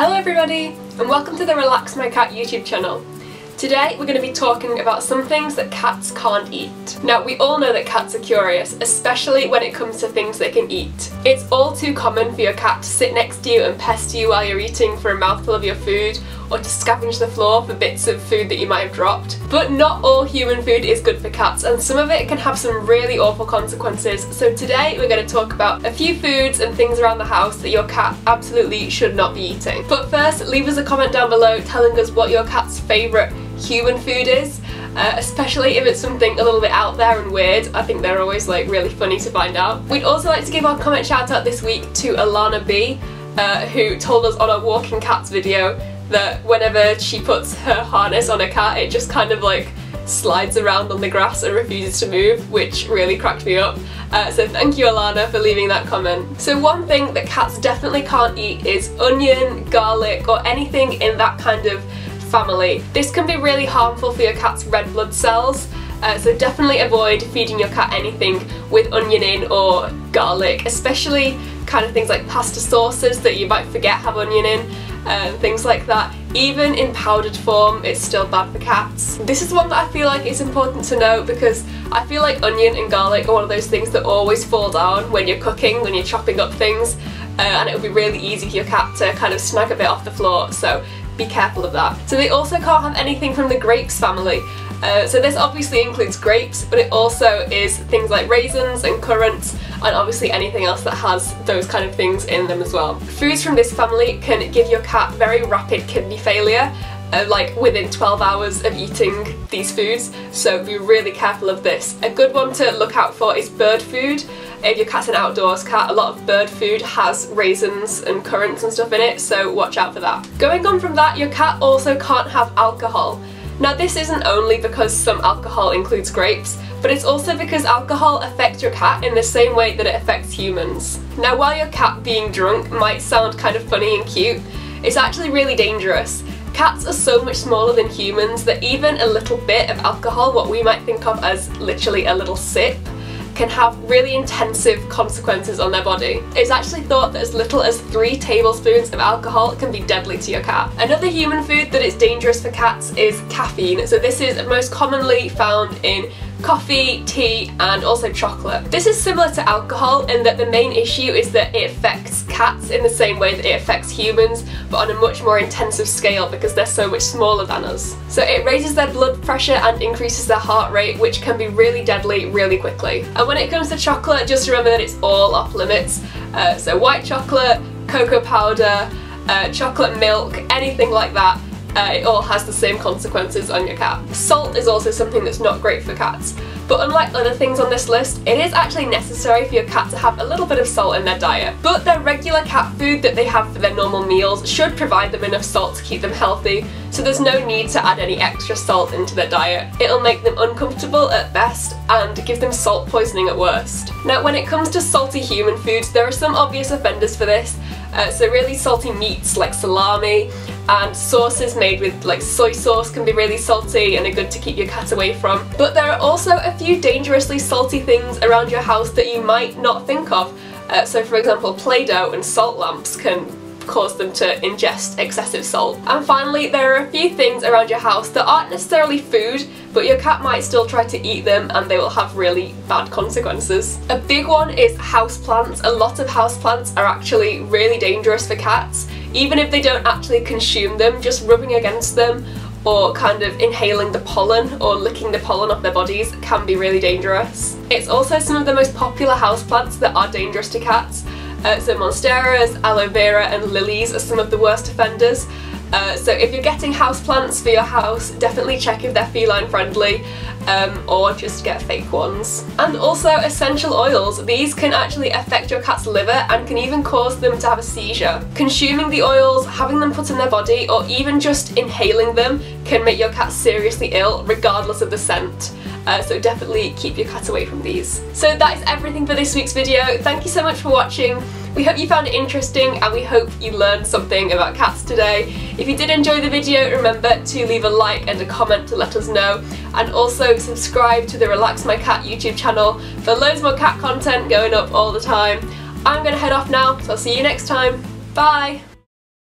Hello everybody and welcome to the Relax My Cat YouTube channel. Today we're going to be talking about some things that cats can't eat. Now we all know that cats are curious, especially when it comes to things they can eat. It's all too common for your cat to sit next to you and pester you while you're eating for a mouthful of your food or to scavenge the floor for bits of food that you might have dropped. But not all human food is good for cats and some of it can have some really awful consequences. So today we're going to talk about a few foods and things around the house that your cat absolutely should not be eating. But first, leave us a comment down below telling us what your cat's favourite human food is. Uh, especially if it's something a little bit out there and weird. I think they're always like really funny to find out. We'd also like to give our comment shout out this week to Alana B, uh, who told us on our walking cats video that whenever she puts her harness on a cat it just kind of like slides around on the grass and refuses to move, which really cracked me up. Uh, so thank you Alana for leaving that comment. So one thing that cats definitely can't eat is onion, garlic or anything in that kind of family. This can be really harmful for your cat's red blood cells, uh, so definitely avoid feeding your cat anything with onion in or garlic, especially kind of things like pasta sauces that you might forget have onion in, um, things like that. Even in powdered form, it's still bad for cats. This is one that I feel like is important to know because I feel like onion and garlic are one of those things that always fall down when you're cooking, when you're chopping up things, uh, and it would be really easy for your cat to kind of snag a bit off the floor. So be careful of that. So they also can't have anything from the grapes family. Uh, so this obviously includes grapes, but it also is things like raisins and currants, and obviously anything else that has those kind of things in them as well. Foods from this family can give your cat very rapid kidney failure, uh, like within 12 hours of eating these foods, so be really careful of this. A good one to look out for is bird food. If your cat's an outdoors cat, a lot of bird food has raisins and currants and stuff in it, so watch out for that. Going on from that, your cat also can't have alcohol. Now this isn't only because some alcohol includes grapes, but it's also because alcohol affects your cat in the same way that it affects humans. Now while your cat being drunk might sound kind of funny and cute, it's actually really dangerous. Cats are so much smaller than humans that even a little bit of alcohol, what we might think of as literally a little sip, can have really intensive consequences on their body. It's actually thought that as little as three tablespoons of alcohol can be deadly to your cat. Another human food that is dangerous for cats is caffeine. So this is most commonly found in coffee, tea and also chocolate. This is similar to alcohol in that the main issue is that it affects cats in the same way that it affects humans but on a much more intensive scale because they're so much smaller than us. So it raises their blood pressure and increases their heart rate which can be really deadly really quickly. And when it comes to chocolate just remember that it's all off limits. Uh, so white chocolate, cocoa powder, uh, chocolate milk, anything like that uh, it all has the same consequences on your cat. Salt is also something that's not great for cats, but unlike other things on this list, it is actually necessary for your cat to have a little bit of salt in their diet. But their regular cat food that they have for their normal meals should provide them enough salt to keep them healthy, so there's no need to add any extra salt into their diet. It'll make them uncomfortable at best and give them salt poisoning at worst. Now when it comes to salty human foods, there are some obvious offenders for this, uh, so really salty meats like salami and sauces made with like soy sauce can be really salty and are good to keep your cat away from. But there are also a few dangerously salty things around your house that you might not think of. Uh, so for example, Play-Doh and salt lamps can cause them to ingest excessive salt. And finally, there are a few things around your house that aren't necessarily food, but your cat might still try to eat them and they will have really bad consequences. A big one is houseplants. A lot of houseplants are actually really dangerous for cats. Even if they don't actually consume them, just rubbing against them or kind of inhaling the pollen or licking the pollen off their bodies can be really dangerous. It's also some of the most popular houseplants that are dangerous to cats uh, so monsteras, aloe vera and lilies are some of the worst offenders. Uh, so if you're getting houseplants for your house, definitely check if they're feline friendly um, or just get fake ones. And also essential oils. These can actually affect your cat's liver and can even cause them to have a seizure. Consuming the oils, having them put in their body or even just inhaling them can make your cat seriously ill regardless of the scent. Uh, so definitely keep your cat away from these. So that is everything for this week's video. Thank you so much for watching. We hope you found it interesting and we hope you learned something about cats today. If you did enjoy the video, remember to leave a like and a comment to let us know and also subscribe to the Relax My Cat YouTube channel for loads more cat content going up all the time. I'm going to head off now, so I'll see you next time. Bye!